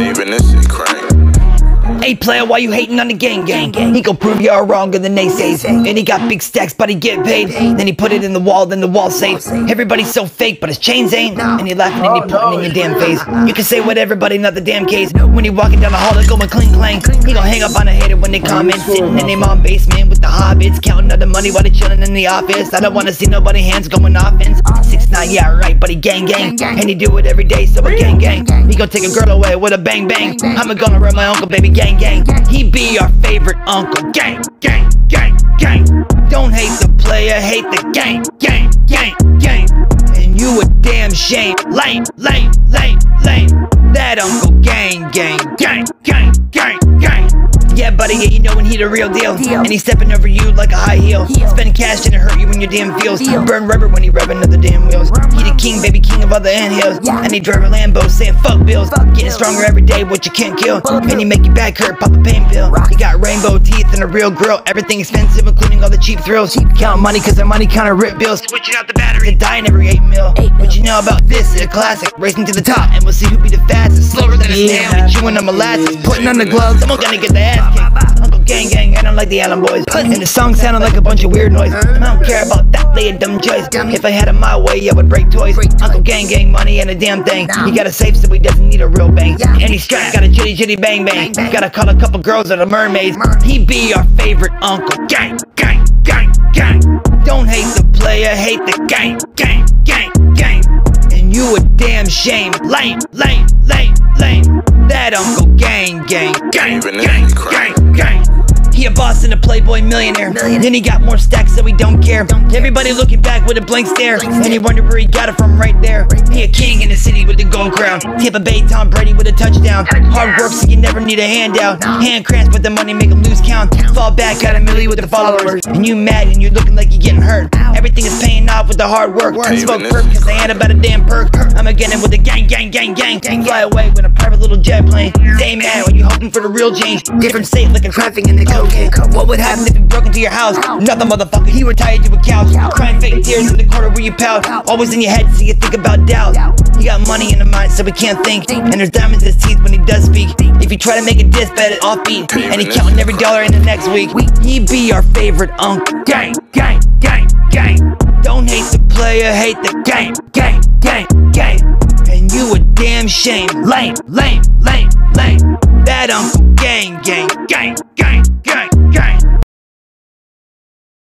Even this shit crazy. Hey player, why you hating on the gang gang? He gon' prove you're wrong in the naysays. And he got big stacks, but he get paid. Then he put it in the wall, then the wall safe. Everybody's so fake, but his chains ain't. And he laughing and he pointing in your damn face. You can say what everybody, not the damn case. When he walking down the hall, they going cling clang. He gon' hang up on a hater when they comment. Sitting in their mom basement with the hobbits, counting all the money while they chilling in the office. I don't wanna see nobody hands going offense. Six nine, yeah right, but he gang gang, and he do it every day, so a gang gang. He gon' take a girl away with a bang bang. I'ma gonna run my uncle, baby, gang gang. He be our favorite uncle, gang gang gang gang. Don't hate the player, hate the gang gang gang gang. And you a damn shame, lame lame lame lame. That uncle gang gang gang gang gang gang. Yeah, buddy, yeah, you know when he the real deal. Deal. And he's stepping over you like a high heel. Heel. Spending cash and it hurt you in your damn feels. Deal. Burn rubber when he revving up the damn wheels. He the king, baby, king of other the anthills. Yeah. And he drive a Lambo saying fuck bills. Fuck Getting bills. stronger every day, what you can't kill. Fuck And he make your back hurt, pop a pain pill. Rock. He got rainbow teeth and a real grill. Everything expensive, including all the cheap thrills. Count money cause their money counter rip bills. Switching out the battery and dying every 8 mil. Eight What mil. you know about this? It's a classic. Racing to the top, and we'll see who be the fastest. Slower than a Yeah. snail, chewing on molasses. Putting on the gloves, someone gonna get the ass kicked. Uncle Gang Gang, I don't like the Island Boys. And the song sounded like a bunch of weird noise. I don't care about that, they a dumb choice. If I had it my way, I would break toys. Break toys. Uncle Gang Gang, money and a damn thing. Nah. He got a safe so he doesn't need a real bang. Yeah. And he's strapped, got a chitty chitty bang bang. Bang, bang. Gotta call a couple girls that are mermaids. Mermaid. He be our favorite uncle. Gang, gang, gang, gang. Don't hate the player, hate the gang, gang, gang, gang. And you a damn shame. Lame, lame, lame, lame. That uncle gang, gang, gang, gang, if he cry. gang, gang. Playboy millionaire. Millionaire. Then he got more stacks so we don't care. Everybody looking back with a blank stare. Blank And stare. he wonder where he got it from right there. He a king in the city with the gold crown. Tampa Bay Tom Brady with a touchdown. Hard work so you never need a handout. Hand cramps but the money make him lose count. Fall back got a milli with the followers. And you mad and you're looking like you're getting hurt. Everything is paying off with the hard work. I Smoke Even perp cause they ain't about a damn perk. I'ma get it with the gang, gang, gang, gang. gang Fly away with a private little jet plane. Stay mad when you hoping for the real change. Different state looking traffic in the cocaine. What would happen if he broke into your house? Nothing, motherfucker. He retired to a couch. Crying fake tears in the corner where you pout. Always in your head so you think about doubt. You got money in the mind so we can't think. And there's diamonds in his teeth when he does speak. If you try to make a diss, bet it offbeat. And he counting every dollar in the next week. He be our favorite uncle. Gang, gang, gang, gang. Don't hate the player, hate the game, gang, gang, gang. And you a damn shame. Lame, lame, lame, lame. That uncle gang, gang, gang, gang, gang, gang.